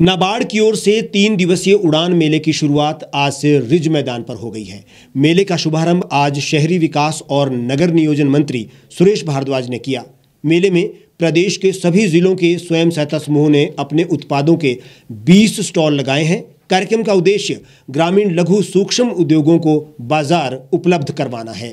नाबार्ड की ओर से तीन दिवसीय उड़ान मेले की शुरुआत आज से रिज मैदान पर हो गई है। मेले का शुभारंभ आज शहरी विकास और नगर नियोजन मंत्री सुरेश भारद्वाज ने किया। मेले में प्रदेश के सभी जिलों के स्वयं सहायता समूहों ने अपने उत्पादों के 20 स्टॉल लगाए हैं। कार्यक्रम का उद्देश्य ग्रामीण लघु सूक्ष्म उद्योगों को बाज़ार उपलब्ध करवाना है।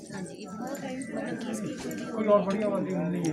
Ya. कोई और बढ़िया वाली नहीं है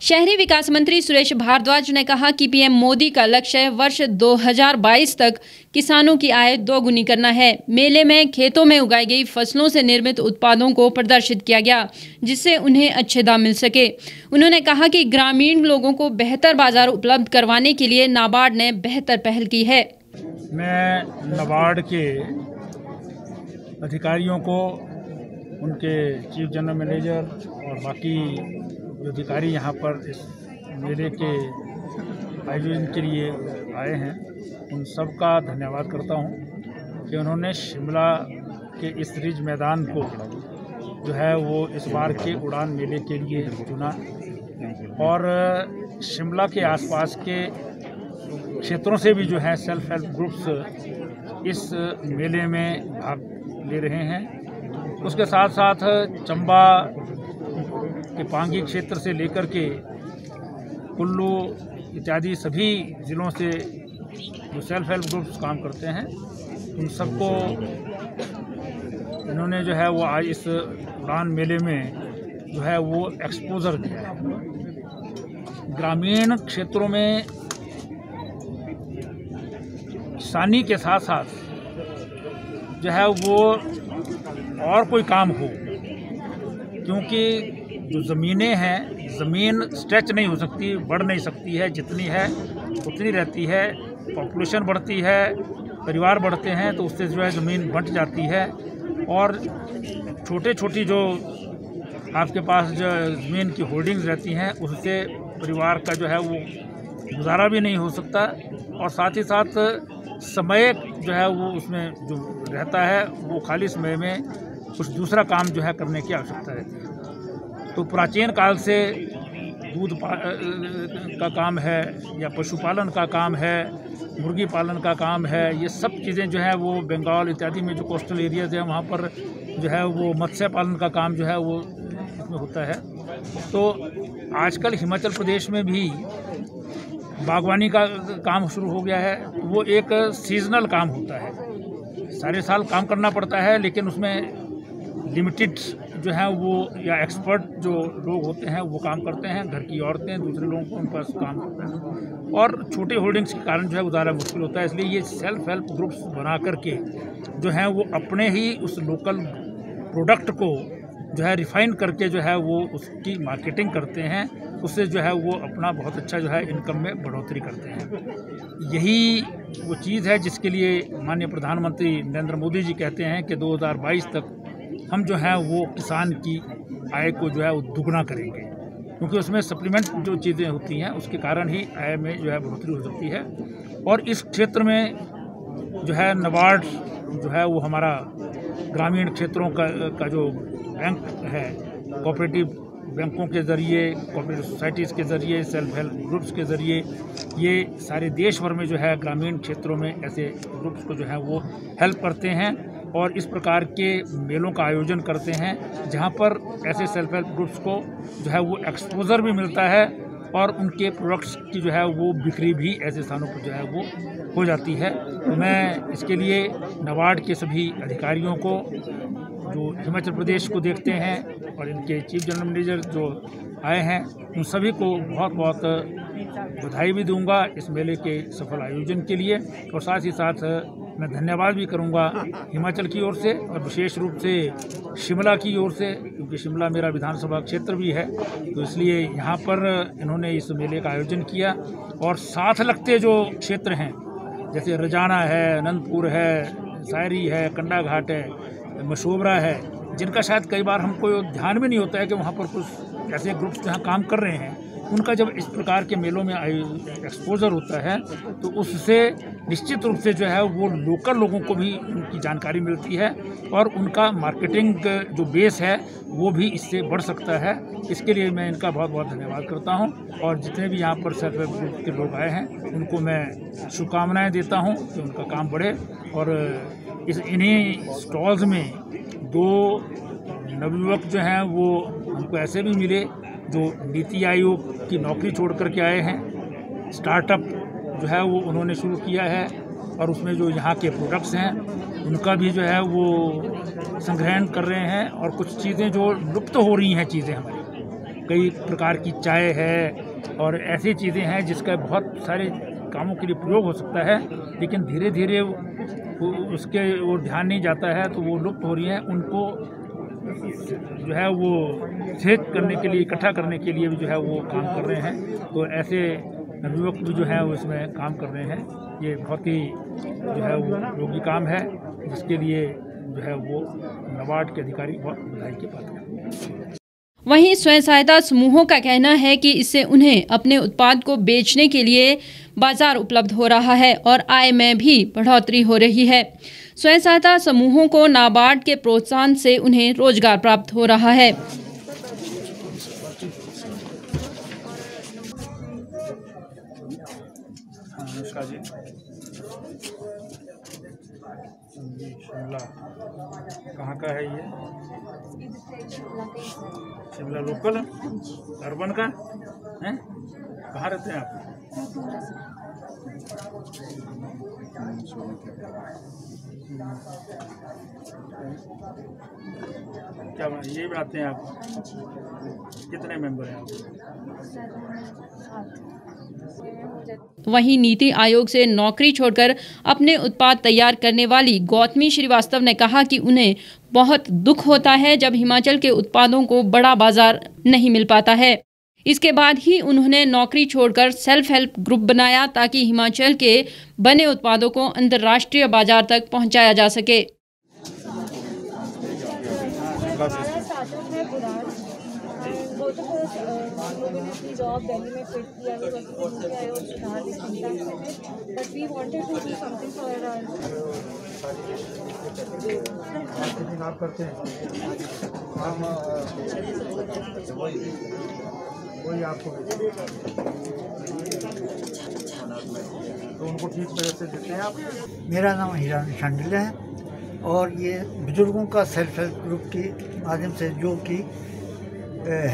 शहरी विकास मंत्री सुरेश भारद्वाज ने कहा कि पीएम मोदी का लक्ष्य वर्ष 2022 तक किसानों की आय दोगुनी करना है। मेले में खेतों में उगाई गई फ़सलों से निर्मित उत्पादों को प्रदर्शित किया गया, जिससे उन्हें अच्छे दाम मिल सके। उन्होंने कहा कि ग्रामीण लोगों को बेहतर बाज़ार उपलब्ध करवाने के लिए नाबार्ड ने बेहतर पहल की है। मैं नाबार्ड के अधिकारियों को, उनके चीफ जनरल मैनेजर और बाकी जो अधिकारी यहाँ पर इस मेले के आयोजन के लिए आए हैं। उन सब का धन्यवाद करता हूँ कि उन्होंने शिमला के इस रिज मैदान को जो है वो इस बार के उड़ान मेले के लिए चुना और शिमला के आसपास के क्षेत्रों से भी जो है सेल्फ हेल्प ग्रुप्स इस मेले में भाग ले रहे हैं। उसके साथ साथ चंबा के पांगी क्षेत्र से लेकर के कुल्लू इत्यादि सभी ज़िलों से जो सेल्फ हेल्प ग्रुप्स काम करते हैं, उन सबको इन्होंने जो है वो आज इस उड़ान मेले में जो है वो एक्सपोज़र किया है। ग्रामीण क्षेत्रों में किसानी के साथ साथ जो है वो और कोई काम हो, क्योंकि जो ज़मीनें हैं, ज़मीन स्ट्रेच नहीं हो सकती, बढ़ नहीं सकती है, जितनी है, उतनी रहती है, पॉपुलेशन बढ़ती है, परिवार बढ़ते हैं तो उससे जो है ज़मीन बंट जाती है। और छोटे छोटी जो आपके पास जो ज़मीन की होल्डिंग्स रहती हैं, उससे परिवार का जो है वो गुजारा भी नहीं हो सकता। और साथ ही साथ समय जो है वो उसमें जो रहता है, वो खाली समय में कुछ दूसरा काम जो है करने की आवश्यकता रहती है। तो प्राचीन काल से दूध का काम है, या पशुपालन का काम है, मुर्गी पालन का काम है, ये सब चीज़ें जो है वो बंगाल इत्यादि में जो कोस्टल एरियाज़ हैं वहाँ पर जो है वो मत्स्य पालन का काम जो है वो इसमें होता है। तो आजकल हिमाचल प्रदेश में भी बागवानी का काम शुरू हो गया है, वो एक सीजनल काम होता है। सारे साल काम करना पड़ता है, लेकिन उसमें लिमिटेड जो है वो, या एक्सपर्ट जो लोग होते हैं, वो काम करते हैं, घर की औरतें, दूसरे लोगों को उन पर काम करते हैं। और छोटे होल्डिंग्स के कारण जो है ज़्यादा मुश्किल होता है, इसलिए ये सेल्फ हेल्प ग्रुप्स बना करके जो है वो अपने ही उस लोकल प्रोडक्ट को जो है रिफ़ाइन करके जो है वो उसकी मार्केटिंग करते हैं, उससे जो है वो अपना बहुत अच्छा जो है इनकम में बढ़ोतरी करते हैं। यही वो चीज़ है जिसके लिए माननीय प्रधानमंत्री नरेंद्र मोदी जी कहते हैं कि 2022 तक हम जो है वो किसान की आय को जो है वो दुगना करेंगे। क्योंकि उसमें सप्लीमेंट जो चीज़ें होती हैं, उसके कारण ही आय में जो है बढ़ोतरी हो सकती है। और इस क्षेत्र में जो है नबार्ड जो है वो हमारा ग्रामीण क्षेत्रों का का जो बैंक है कोऑपरेटिव बैंकों के ज़रिए कोऑपरेटिव सोसाइटीज़ के ज़रिए सेल्फ हेल्प ग्रुप्स के ज़रिए, ये सारे देश भर में जो है ग्रामीण क्षेत्रों में ऐसे ग्रुप्स को जो है वो हेल्प करते हैं। और इस प्रकार के मेलों का आयोजन करते हैं, जहाँ पर ऐसे सेल्फ हेल्प ग्रुप्स को जो है वो एक्सपोज़र भी मिलता है और उनके प्रोडक्ट्स की जो है वो बिक्री भी ऐसे स्थानों पर जो है वो हो जाती है। तो मैं इसके लिए नबार्ड के सभी अधिकारियों को, जो हिमाचल प्रदेश को देखते हैं और इनके चीफ जनरल मैनेजर जो आए हैं, उन सभी को बहुत बहुत बधाई भी दूँगा इस मेले के सफल आयोजन के लिए और साथ ही साथ मैं धन्यवाद भी करूँगा हिमाचल की ओर से और विशेष रूप से शिमला की ओर से, क्योंकि शिमला मेरा विधानसभा क्षेत्र भी है तो इसलिए यहाँ पर इन्होंने इस मेले का आयोजन किया। और साथ लगते जो क्षेत्र हैं, जैसे रजाना है, अनंतपुर है, शायरी है कंडा घाट है, मशोबरा है, जिनका शायद कई बार हमको ध्यान में नहीं होता है कि वहाँ पर कुछ ऐसे ग्रुप्स जहाँ काम कर रहे हैं। उनका जब इस प्रकार के मेलों में एक्सपोजर होता है तो उससे निश्चित रूप से जो है वो लोकल लोगों को भी उनकी जानकारी मिलती है और उनका मार्केटिंग जो बेस है, वो भी इससे बढ़ सकता है। इसके लिए मैं इनका बहुत बहुत धन्यवाद करता हूँ और जितने भी यहाँ पर सेल्फ हेल्प ग्रुप के लोग आए हैं, उनको मैं शुभकामनाएँ देता हूँ कि उनका काम बढ़े और इस, इन्हीं स्टॉल्स में दो नवयुवक जो हैं, वो हमको ऐसे भी मिले जो नीति आयोग की नौकरी छोड़ कर के आए हैं स्टार्टअप जो है वो उन्होंने शुरू किया है और उसमें जो यहाँ के प्रोडक्ट्स हैं, उनका भी जो है वो संग्रहण कर रहे हैं और कुछ चीज़ें जो लुप्त हो रही हैं चीज़ें हमारी। कई प्रकार की चाय है और ऐसी चीज़ें हैं जिसका बहुत सारे कामों के लिए प्रयोग हो सकता है, लेकिन धीरे धीरे उसके वो ध्यान नहीं जाता है तो वो लुप्त हो रही हैं। उनको जो है वो सेहत करने के लिए, इकट्ठा करने के लिए भी जो है वो काम कर रहे हैं। तो ऐसे युवक भी जो है वो इसमें काम कर रहे हैं। ये बहुत ही जो है वो योगी काम है, जिसके लिए जो है वो नबार्ड के अधिकारी बहुत बधाई के पात्र हैं। वहीं स्वयं सहायता समूहों का कहना है कि इससे उन्हें अपने उत्पाद को बेचने के लिए बाज़ार उपलब्ध हो रहा है और आय में भी बढ़ोतरी हो रही है। स्वयं सहायता समूहों को नाबार्ड के प्रोत्साहन से उन्हें रोज़गार प्राप्त हो रहा है। कहाँ का है ये? शिमला लोकल? अर्बन का? है? कहाँ रहते हैं आप? क्या ये बनाते हैं आप? कितने मेंबर हैं आप? वहीं नीति आयोग से नौकरी छोड़कर अपने उत्पाद तैयार करने वाली गौतमी श्रीवास्तव ने कहा कि उन्हें बहुत दुख होता है जब हिमाचल के उत्पादों को बड़ा बाज़ार नहीं मिल पाता है। इसके बाद ही उन्होंने नौकरी छोड़कर सेल्फ हेल्प ग्रुप बनाया ताकि हिमाचल के बने उत्पादों को अंतर्राष्ट्रीय बाज़ार तक पहुँचाया जा सके। आप करते हैं वही आपको तो उनको ठीक तरह से देते हैं आप। मेरा नाम हीरा शांडिल है और ये बुज़ुर्गों का सेल्फ हेल्प ग्रुप के माध्यम से जो कि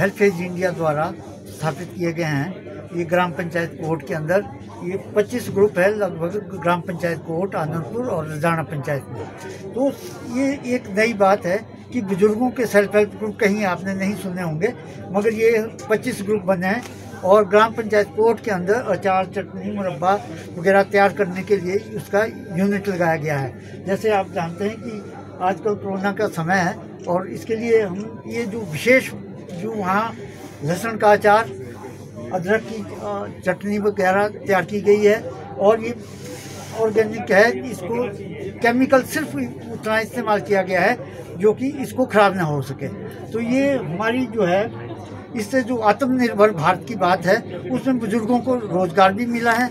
हेल्प एज इंडिया द्वारा स्थापित किए गए हैं, ये ग्राम पंचायत कोर्ट के अंदर, ये 25 ग्रुप है लगभग ग्राम पंचायत कोर्ट आनंदपुर और रजाना पंचायत में। तो ये एक नई बात है कि बुज़ुर्गों के सेल्फ हेल्प ग्रुप कहीं आपने नहीं सुने होंगे, मगर ये 25 ग्रुप बने हैं और ग्राम पंचायत कोर्ट के अंदर अचार, चटनी, मुरब्बा वगैरह तैयार करने के लिए उसका यूनिट लगाया गया है। जैसे आप जानते हैं कि आजकल कोरोना का समय है और इसके लिए हम, ये जो विशेष जो वहाँ लहसुन का अचार, अदरक की चटनी वगैरह तैयार की गई है और ये ऑर्गेनिक है, इसको केमिकल सिर्फ़ उतना इस्तेमाल किया गया है जो कि इसको ख़राब ना हो सके। तो ये हमारी जो है, इससे जो आत्मनिर्भर भारत की बात है, उसमें बुज़ुर्गों को रोज़गार भी मिला है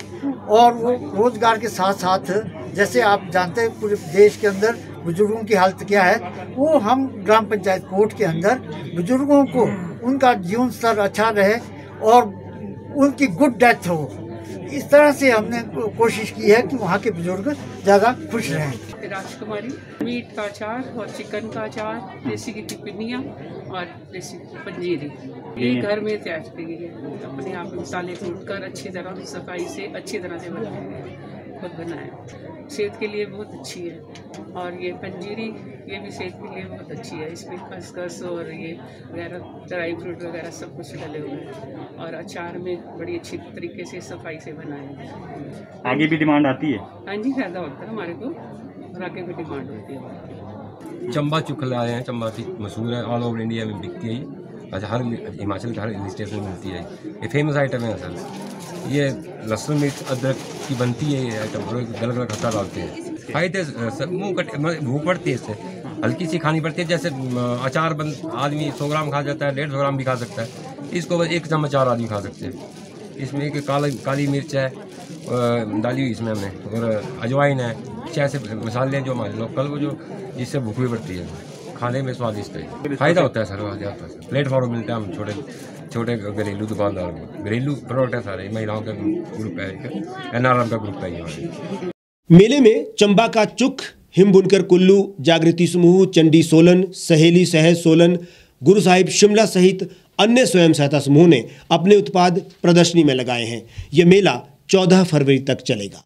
और वो रोज़गार के साथ साथ जैसे आप जानते हैं, पूरे देश के अंदर बुज़ुर्गों की हालत क्या है, वो हम ग्राम पंचायत कोर्ट के अंदर बुज़ुर्गों को उनका जीवन स्तर अच्छा रहे और उनकी गुड डेथ हो। इस तरह से हमने कोशिश की है कि वहाँ के बुज़ुर्ग ज़्यादा खुश रहें। राजकुमारी मीट का अचार और चिकन का अचार देसी की पिपनिया और देसी पंजीरी ये घर में तैयार की गई है। अपने आप मसाले कूट कर अच्छी तरह सफ़ाई से अच्छी तरह से बनाया खुद बनाया। सेहत के लिए बहुत अच्छी है। और ये पंजीरी ये भी सेहत के लिए बहुत अच्छी है। इसमें खसखस और ये वगैरह ड्राई फ्रूट वगैरह सब कुछ डले हुए हैं। और अचार में बड़ी अच्छी तरीके से सफ़ाई से बनाया है। आगे भी डिमांड आती है? हाँ जी फ़ायदा होता है हमारे को। चंबा चुख लाए हैं। चंबा की मशहूर है ऑल ओवर इंडिया में बिकती है। अच्छा हर हिमाचल के हर हिल स्टेशन में मिलती है। ये फ़ेमस आइटम है सर ये लहसुन मिर्च, अदरक की बनती है, ये आइटम गलत गलत खट्टा डालते हैं। फ़ायदे मुँह कट भूख पड़ती है इससे। हल्की सी खानी पड़ती है, जैसे अचार बन आदमी सौ ग्राम खा जाता है, डेढ़ सौ ग्राम भी खा सकता है। इसको बस एक चम्मच चार आदमी खा सकते हैं। इसमें एक काला, काली मिर्च है डाली हुई इसमें हमने। और अजवाइन है कुछ ऐसे मसाले जो हमारे लोकल वो जो, जिससे भूख भी पड़ती है, खाने में स्वादिष्ट है। फ़ायदा होता है सर जाता है प्लेटफॉर्म मिलता है हम छोटे छोटे घरेलू दुकानदार को घरेलू प्रोडक्ट है सारे, महिलाओं का ग्रुप है एनआरएम का ग्रुप है ये मेले में चंबा का चुख हिम बुनकर कुल्लू, जागृति समूह, चंडी सोलन, सहेली सहज सोलन, गुरु साहिब शिमला सहित अन्य स्वयं सहायता समूह ने अपने उत्पाद प्रदर्शनी में लगाए हैं। ये मेला 14 फरवरी तक चलेगा।